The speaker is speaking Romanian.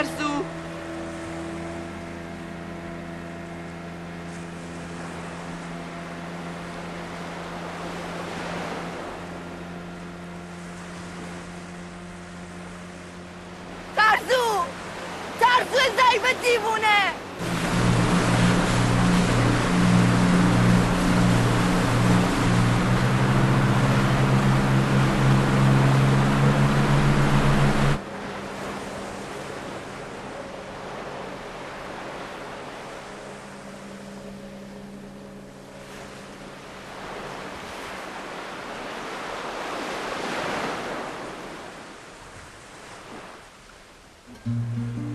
Arzu! Tarzu! Tarzu, zajmă-ți-mune! うん